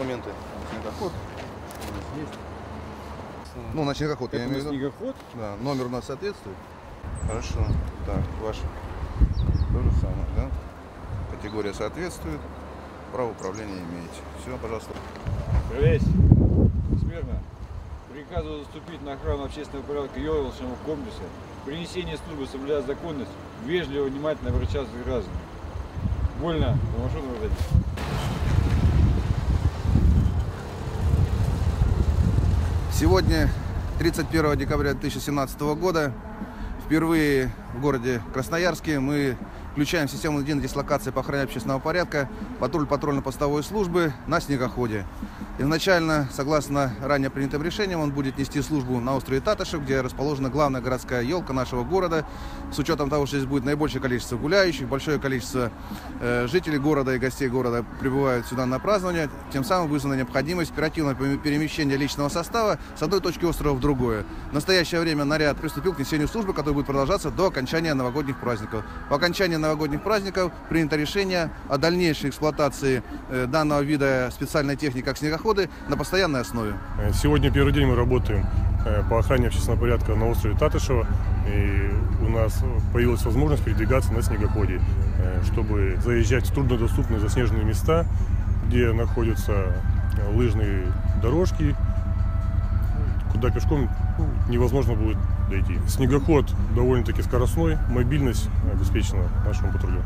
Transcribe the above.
документы снегоход. У нас есть. Ну, на снегоход, я Это имею на в виду. снегоход? Да, номер у нас соответствует. Хорошо. Так, ваш то же самое, да? Категория соответствует. Право управления имеете. Все, пожалуйста. Проверяйте. Смирно. Приказываю заступить на охрану общественного порядка Йолочного комплекса. Принесение службы соблюдая законность, вежливо, внимательно обращаться к гражданам. Вольно. На машину Сегодня, 31 декабря 2017 года, впервые в городе Красноярске мы включаем систему единой дислокации по охране общественного порядка патруль патрульно-постовой службы на снегоходе. Изначально, согласно ранее принятым решениям, он будет нести службу на острове Татышев, где расположена главная городская елка нашего города. С учетом того, что здесь будет наибольшее количество гуляющих, большое количество э, жителей города и гостей города прибывают сюда на празднование, тем самым вызвана необходимость оперативного пере- перемещения личного состава с одной точки острова в другое. В настоящее время наряд приступил к несению службы, которая будет продолжаться до окончания новогодних праздников. По окончании новогодних праздников принято решение о дальнейшей эксплуатации э, данного вида специальной техники, как снегоходы, на постоянной основе. Э, Сегодня первый день мы работаем э, по охране общественного порядка на острове Татышева. И у нас появилась возможность передвигаться на снегоходе, э, чтобы заезжать в труднодоступные заснеженные места, где находятся лыжные дорожки, куда пешком невозможно будет дойти. Снегоход довольно-таки скоростной, мобильность обеспечена нашему патрулю.